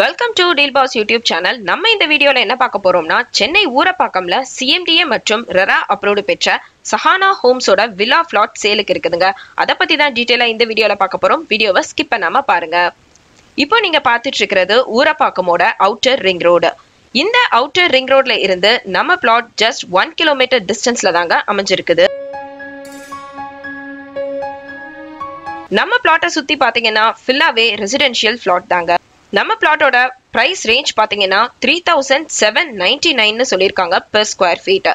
Welcome to Deal Boss YouTube channel நம்ம இந்த வீடியோல என்ன பார்க்க போறோம்னா சென்னை ஊரப்பாக்கம்ல சிஎம்டிஏ மற்றும் ரெரா அப்ரூவ்டு பெற்ற சஹானா ஹோம்ஸோட வில்லா பிளாட் சேலுக்கு இருக்குதுங்க. அதை பத்தி தான் டீட்டெயிலா இந்த வீடியோல பார்க்க போறோம். வீடியோவை ஸ்கிப் பண்ணாம பாருங்க. இப்போ நீங்க பார்த்துட்டு இருக்கிறது ஊரப்பாக்கமோட அவுட்டர் ரிங் ரோடு இந்த அவுட்டர் ரிங் ரோட்ல இருந்து நம்ம பிளாட் ஜஸ்ட் ஒன் கிலோமீட்டர் டிஸ்டன்ஸ்ல தாங்க அமைஞ்சிருக்குது. நம்ம பிளாட்டை சுத்தி பாத்தீங்கன்னா ஃபுல்லாவே ரெசிடென்ஷியல் பிளாட் தாங்க. நம்ம பிளாட்டோட பிரைஸ் ரேஞ்ச் பாத்தீங்கன்னா த்ரீ தௌசண்ட் செவன் நைன்டி நைன்னு சொல்லியிருக்காங்க பெர் ஸ்கொயர் ஃபீட்டு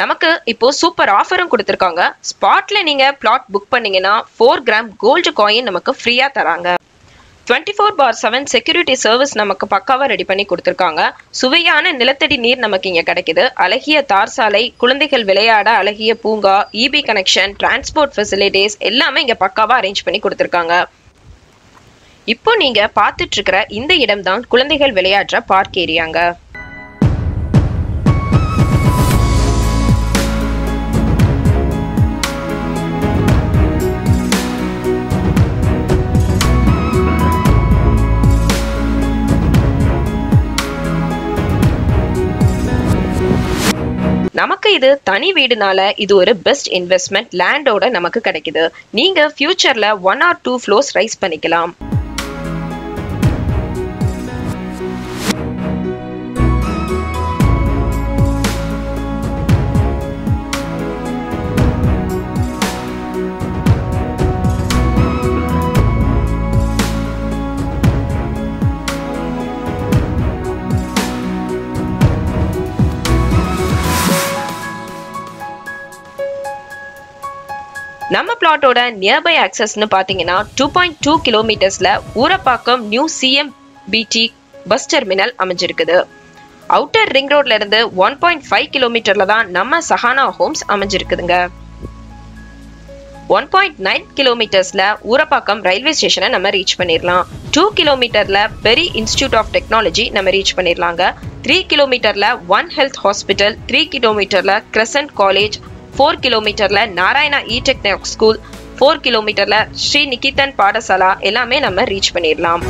நமக்கு இப்போ சூப்பர் ஆஃபரும் கொடுத்துருக்காங்க. ஸ்பாட்ல நீங்க பிளாட் புக் பண்ணீங்கன்னா ஃபோர் கிராம் கோல்டு காயின் நமக்கு ஃப்ரீயா தராங்க. Twenty four by seven security service நமக்கு பக்காவாக ரெடி பண்ணி கொடுத்துருக்காங்க. சுவையான நிலத்தடி நீர் நமக்கு இங்கே கிடைக்குது. அழகிய தார் சாலை குழந்தைகள் விளையாட அழகிய பூங்கா இபி கனெக்ஷன் டிரான்ஸ்போர்ட் ஃபெசிலிட்டிஸ் எல்லாமே இங்கே பக்காவாக அரேஞ்ச் பண்ணி கொடுத்துருக்காங்க. இப்போ நீங்கள் பார்த்துட்டு இருக்கிற இந்த இடம் தான் குழந்தைகள் விளையாடுற பார்க் ஏரியாங்க நமக்கு இது தனி வீடுனால இது ஒரு பெஸ்ட் இன்வெஸ்ட்மெண்ட் லேண்டோட நமக்கு கிடைக்குது. நீங்க ஃபியூச்சர்ல one or two floors rise பண்ணிக்கலாம். நம்ம பிளாட்டோட நியர்பை ஆக்சஸ்னு பார்த்தீங்கன்னா டூ பாயிண்ட் டூ கிலோமீட்டர்ஸில் ஊரப்பாக்கம் நியூ சிஎம் பிடி பஸ் டெர்மினல் அமைஞ்சிருக்குது. அவுட்டர் ரிங் ரோட்ல இருந்து ஒன் பாயிண்ட் ஃபைவ் கிலோமீட்டர்ல தான் நம்ம சஹானா ஹோம்ஸ் அமைஞ்சிருக்குதுங்க. ஒன் பாயிண்ட் நைன் கிலோமீட்டர்ஸ்ல ஊரப்பாக்கம் ரயில்வே ஸ்டேஷனை நம்ம ரீச் பண்ணிடலாம் டூ கிலோமீட்டர்ல பெரி இன்ஸ்டியூட் ஆஃப் டெக்னாலஜி நம்ம ரீச் பண்ணிடலாங்க த்ரீ கிலோமீட்டர்ல ஒன் ஹெல்த் ஹாஸ்பிட்டல் த்ரீ கிலோமீட்டர்ல கிரசன்ட் காலேஜ் ஃபோர் கிலோமீட்டர்ல நாராயணா இ ஸ்கூல் ஃபோர் கிலோமீட்டர்ல ஸ்ரீ நிகிதன் பாடசாலா எல்லாமே நம்ம ரீச் பண்ணிடலாம்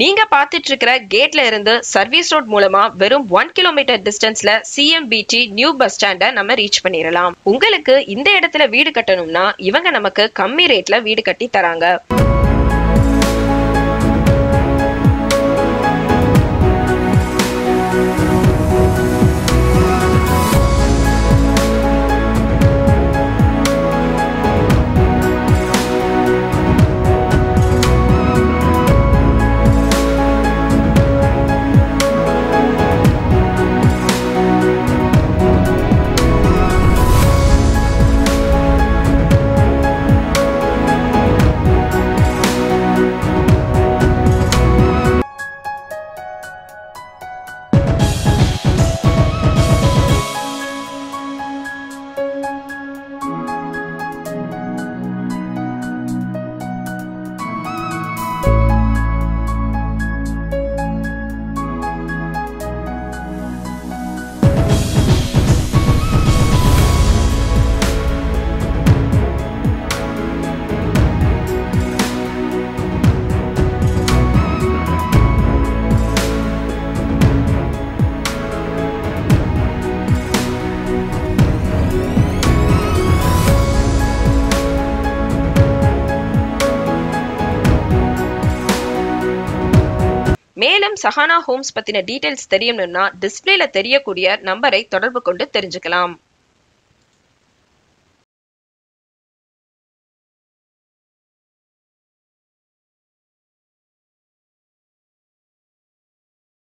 நீங்க பார்த்துட்டு இருக்கிற கேட்ல இருந்து சர்வீஸ் ரோட் மூலமா வெறும் ஒன் கிலோமீட்டர் டிஸ்டன்ஸ்ல C M B T new bus ஸ்டாண்ட நம்ம ரீச் பண்ணிடலாம் உங்களுக்கு இந்த இடத்துல வீடு கட்டணும்னா இவங்க நமக்கு கம்மி ரேட்ல வீடு கட்டி தராங்க. மேலும் சஹானா ஹோம்ஸ் பத்தின டீடைல்ஸ் தெரியணும்னா டிஸ்பிளேல தெரியக்கூடிய நம்பரை தொடர்பு கொண்டு தெரிஞ்சுக்கலாம்.